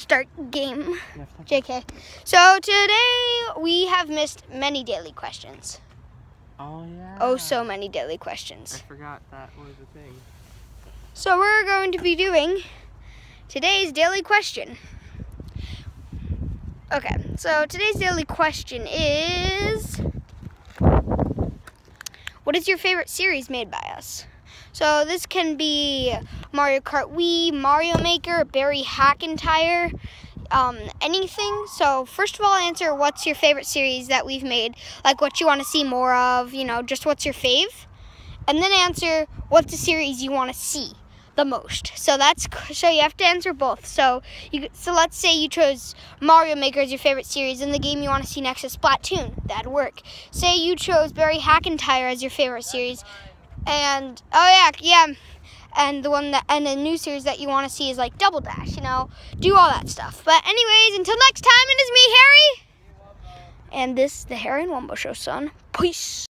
start game. JK. So today we have missed many daily questions. Oh yeah. Oh, so many daily questions. I forgot that was a thing. So we're going to be doing today's daily question. Okay, so today's daily question is What is your favorite series made by us? So this can be Mario Kart Wii, Mario Maker, Barry Hackentire, um, anything. So first of all, answer what's your favorite series that we've made, like what you want to see more of, you know, just what's your fave, and then answer what's the series you want to see the most. So that's so you have to answer both. So you so let's say you chose Mario Maker as your favorite series, and the game you want to see next is Splatoon. That'd work. Say you chose Barry Hackentire as your favorite series, and oh yeah, yeah, and the one that and the new series that you want to see is like Double Dash. You know, do all that stuff. But anyways, until next time, it is me, Harry, and this is the Harry and Wumbo Show, son. Peace.